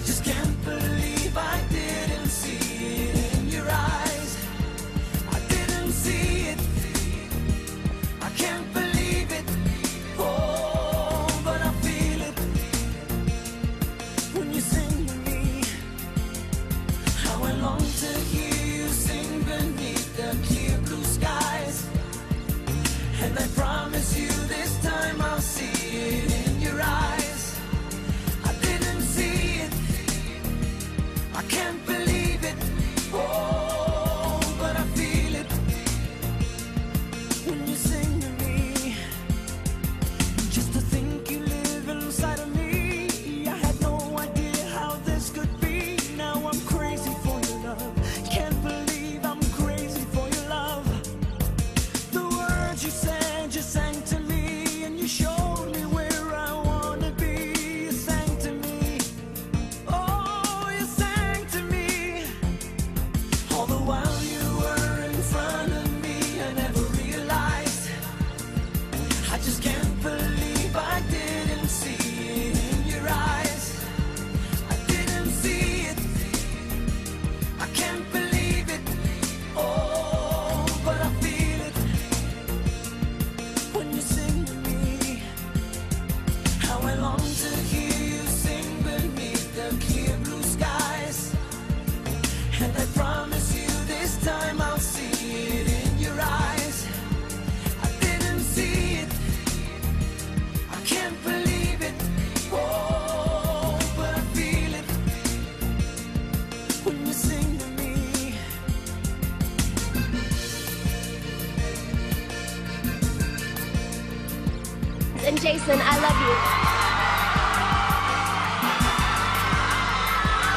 I just can't believe I didn't see it in your eyes. I didn't see it. I can't believe it. Oh, but I feel it when you sing to me. I long to hear you sing beneath the clear blue skies. And I promise you this time I'll see it. and Jason, I love you.